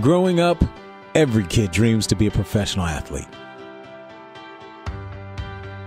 Growing up, every kid dreams to be a professional athlete.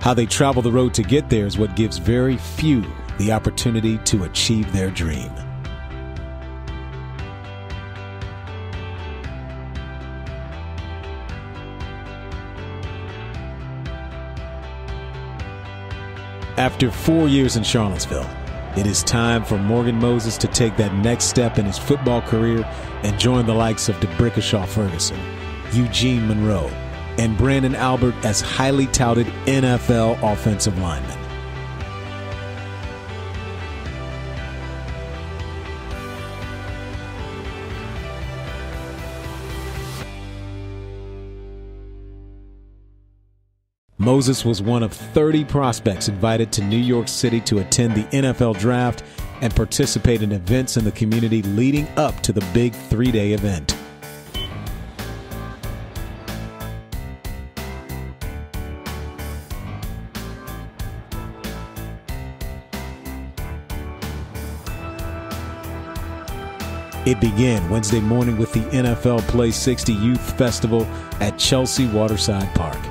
How they travel the road to get there is what gives very few the opportunity to achieve their dream. After four years in Charlottesville, it is time for Morgan Moses to take that next step in his football career and join the likes of D'Brickashaw Ferguson, Eugene Monroe, and Branden Albert as highly touted NFL offensive linemen. Moses was one of 30 prospects invited to New York City to attend the NFL draft and participate in events in the community leading up to the big three day event. It began Wednesday morning with the NFL Play 60 Youth Festival at Chelsea Waterside Park.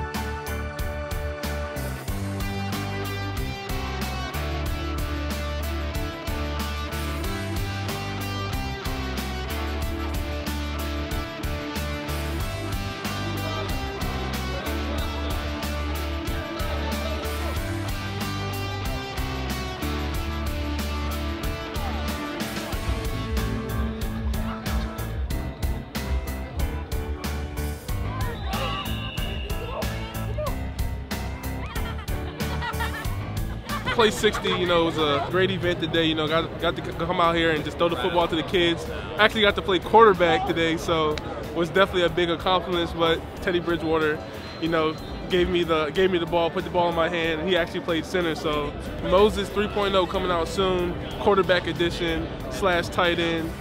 Play 60, you know, it was a great event today. You know, got got to come out here and just throw the football to the kids. Actually got to play quarterback today, so was definitely a big accomplishment. But Teddy Bridgewater, you know, gave me the gave me the ball, put the ball in my hand, and he actually played center. So Moses 3.0 coming out soon, quarterback edition slash tight end.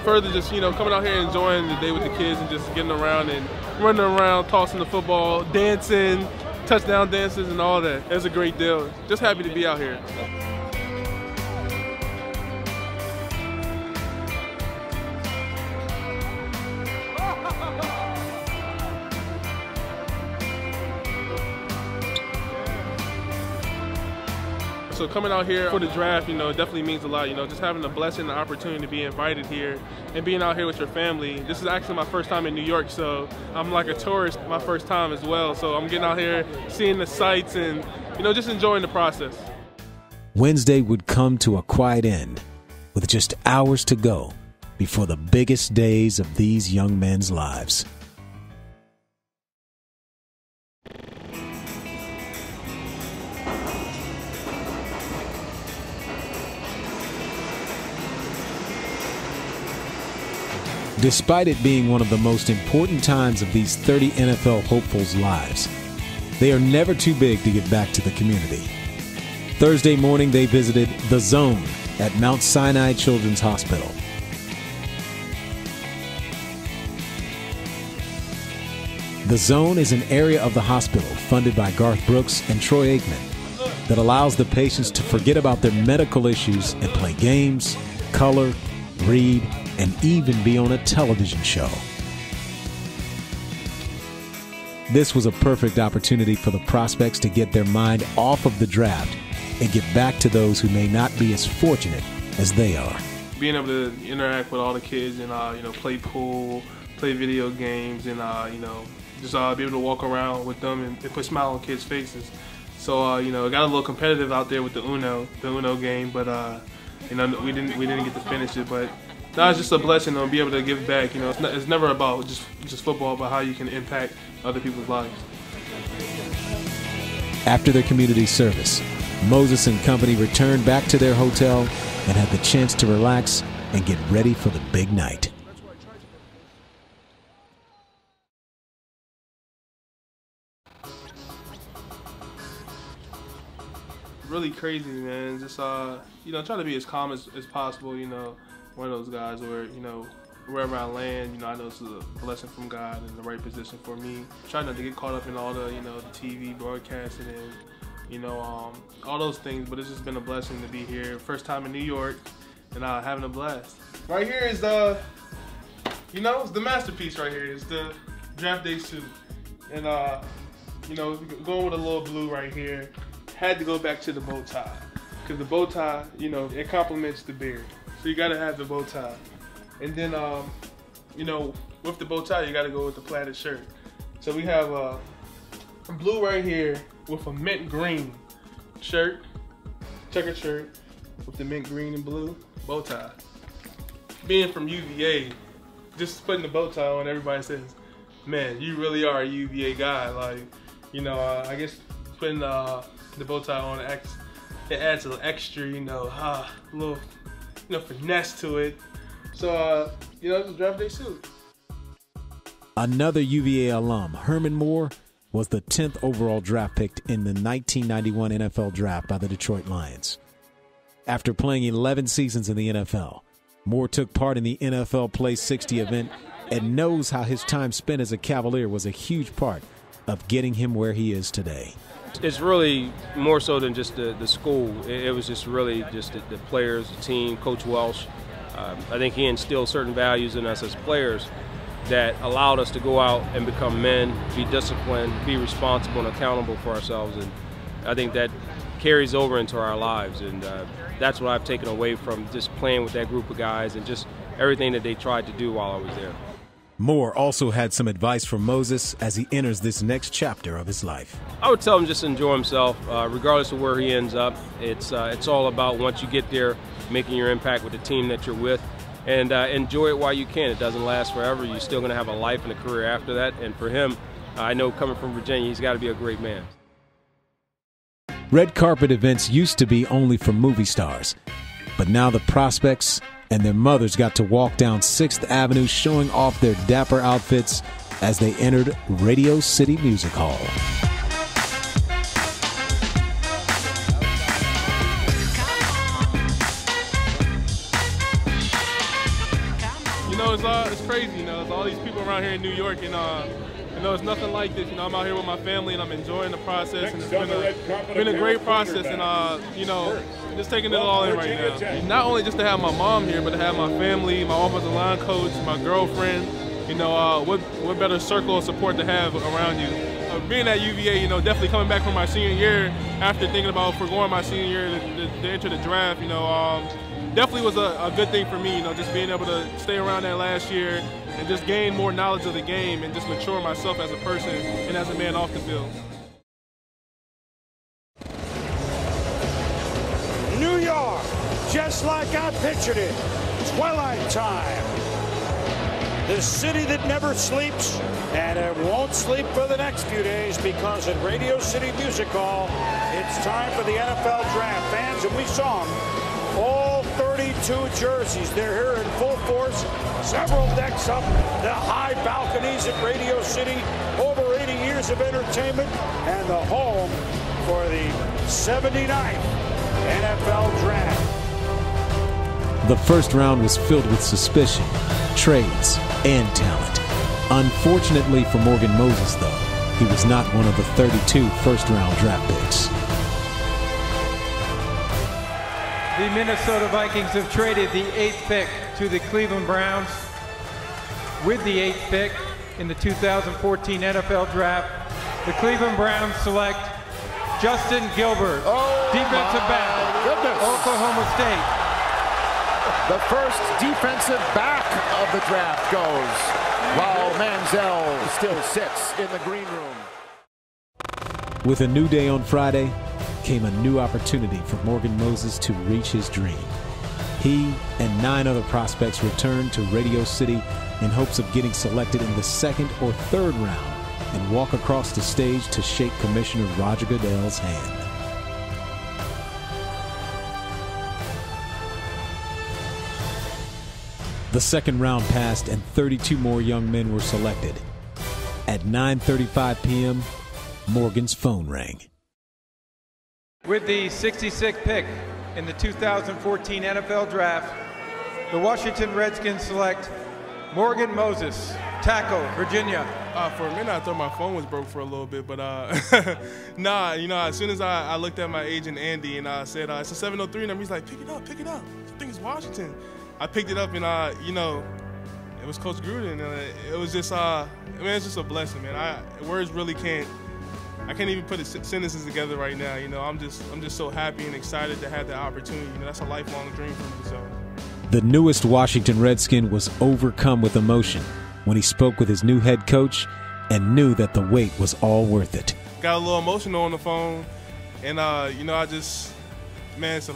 Further just, you know, coming out here enjoying the day with the kids and just getting around and running around, tossing the football, dancing, touchdown dances and all that. It was a great deal. Just happy to be out here. So coming out here for the draft, you know, definitely means a lot. You know, just having the blessing, the opportunity to be invited here, and being out here with your family. This is actually my first time in New York, so I'm like a tourist, my first time as well. So I'm getting out here, seeing the sights, and you know, just enjoying the process. Wednesday would come to a quiet end, with just hours to go before the biggest days of these young men's lives. Despite it being one of the most important times of these 30 NFL hopefuls' lives, they are never too big to give back to the community. Thursday morning, they visited The Zone at Mount Sinai Children's Hospital. The Zone is an area of the hospital funded by Garth Brooks and Troy Aikman that allows the patients to forget about their medical issues and play games, color, read, and even be on a television show. This was a perfect opportunity for the prospects to get their mind off of the draft and get back to those who may not be as fortunate as they are. Being able to interact with all the kids and uh, you know play pool, play video games, and uh, you know just uh, be able to walk around with them and, and put smile on kids' faces. So uh, you know it got a little competitive out there with the Uno, the Uno game, but uh, you know we didn't we didn't get to finish it, but that's just a blessing to be able to give back. You know, it's, not, it's never about just just football, but how you can impact other people's lives. After their community service, Moses and company returned back to their hotel and had the chance to relax and get ready for the big night. Really crazy, man. Just uh, you know, try to be as calm as, as possible. You know, one of those guys where you know wherever I land, you know, I know is a blessing from God and the right position for me. Try not to get caught up in all the, you know, the TV broadcasting and, you know, um, all those things. But it's just been a blessing to be here. First time in New York, and uh, having a blast. Right here is the, you know, it's the masterpiece right here. It's the draft day suit, and uh, you know, going with a little blue right here. Had to go back to the bow tie because the bow tie, you know, it complements the beard. So you gotta have the bow tie. And then, um, you know, with the bow tie, you gotta go with the plaid shirt. So we have uh, a blue right here with a mint green shirt, checkered shirt with the mint green and blue bow tie. Being from UVA, just putting the bow tie on, everybody says, man, you really are a UVA guy. Like, you know, uh, I guess putting uh, the bow tie on, it adds a little extra, you know, uh, little you know, finesse to it. So, uh, you know, it's a draft day suit. Another UVA alum, Herman Moore, was the 10th overall draft pick in the 1991 NFL draft by the Detroit Lions. After playing 11 seasons in the NFL, Moore took part in the NFL Play 60 event and knows how his time spent as a Cavalier was a huge part of getting him where he is today it's really more so than just the, the school. It, it was just really just the, the, players, the team, Coach Welsh. Um, I think he instilled certain values in us as players that allowed us to go out and become men, be disciplined, be responsible and accountable for ourselves. And I think that carries over into our lives. And uh, that's what I've taken away from just playing with that group of guys and just everything that they tried to do while I was there. Moore also had some advice for Moses as he enters this next chapter of his life. I would tell him just enjoy himself, uh, regardless of where he ends up. It's uh, it's all about once you get there, making your impact with the team that you're with, and uh, enjoy it while you can. It doesn't last forever. You're still going to have a life and a career after that. And for him, I know coming from Virginia, he's got to be a great man. Red carpet events used to be only for movie stars, but now the prospects and their mothers got to walk down 6th Avenue showing off their dapper outfits as they entered Radio City Music Hall. You know, it's, uh, it's crazy, you know, it's all these people around here in New York, and uh, you know, it's nothing like this. You know, I'm out here with my family and I'm enjoying the process, and it's been a, been a great process, and uh, you know, just taking it all in right now. Not only just to have my mom here, but to have my family, my offensive line coach, my girlfriend. You know, uh, what what better circle of support to have around you? Uh, being at UVA, you know, definitely coming back from my senior year after thinking about foregoing my senior year to, to, to enter the draft, you know. Um, definitely was a, a, good thing for me, you know, just being able to stay around that last year and just gain more knowledge of the game and just mature myself as a person and as a man off the field. New York, just like I pictured it, twilight time. The city that never sleeps, and it won't sleep for the next few days because at Radio City Music Hall, it's time for the NFL Draft. Fans, and we saw them all 32 jerseys. They're here in full force. Several decks up, the high balconies at Radio City. Over 80 years of entertainment and the home for the 79th NFL Draft. The first round was filled with suspicion, trades, and talent. Unfortunately for Morgan Moses, though, he was not one of the 32 first round draft picks. The Minnesota Vikings have traded the eighth pick to the Cleveland Browns. With the eighth pick in the 2014 NFL Draft, the Cleveland Browns select Justin Gilbert, oh defensive back, goodness. Oklahoma State. The first defensive back of the draft goes, while Manziel still sits in the green room. With a new day on Friday, came a new opportunity for Morgan Moses to reach his dream. He and nine other prospects returned to Radio City in hopes of getting selected in the second or third round and walk across the stage to shake Commissioner Roger Goodell's hand. The second round passed and 32 more young men were selected. At 9:35 p.m., Morgan's phone rang. With the 66th pick in the 2014 NFL Draft, the Washington Redskins select Morgan Moses, tackle, Virginia. Uh, for a minute, I thought my phone was broke for a little bit, but uh, nah, you know, as soon as I, I looked at my agent Andy and I said uh, it's a 703 number, he's like, pick it up, pick it up. I think it's Washington. I picked it up and uh, you know, it was Coach Gruden, and uh, it was just uh, man, it's just a blessing, man. I words really can't. I can't even put sentences together right now. You know, I'm just I'm just so happy and excited to have that opportunity. You know, that's a lifelong dream for me. So. The newest Washington Redskin was overcome with emotion when he spoke with his new head coach and knew that the wait was all worth it. Got a little emotional on the phone, and uh, you know, I just man, it's a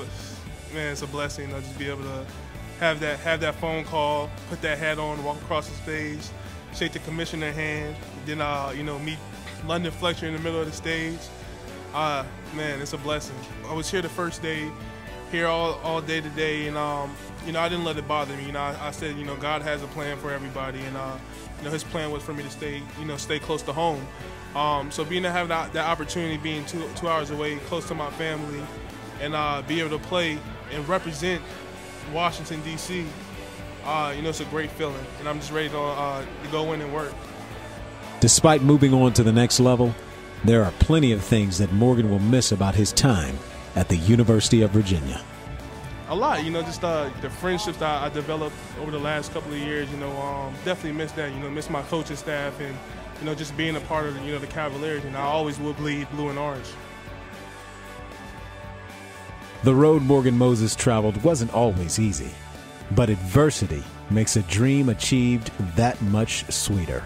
man, it's a blessing. Know, just be able to have that have that phone call, put that hat on, walk across the stage, shake the commissioner hand, then uh, you know meet London Fletcher in the middle of the stage. Uh, man, it's a blessing. I was here the first day, here all, all day today, and um, you know I didn't let it bother me. You know I, I, said you know God has a plan for everybody, and uh, you know His plan was for me to stay you know stay close to home. Um, so being to have that, that, opportunity, being two two hours away, close to my family, and uh, be able to play and represent Washington D.C. Uh, you know, it's a great feeling, and I'm just ready to, uh, to go in and work. Despite moving on to the next level, there are plenty of things that Morgan will miss about his time at the University of Virginia. A lot, you know, just uh, the friendships that I developed over the last couple of years. You know, um, definitely miss that. You know, miss my coaching staff and you know just being a part of the, you know the Cavaliers. And I always will bleed blue and orange. The road Morgan Moses traveled wasn't always easy, but adversity makes a dream achieved that much sweeter.